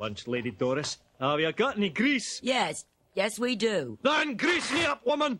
lunch, Lady Doris. Have you got any grease? Yes, yes, we do. Then grease me up, woman!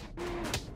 Thank you.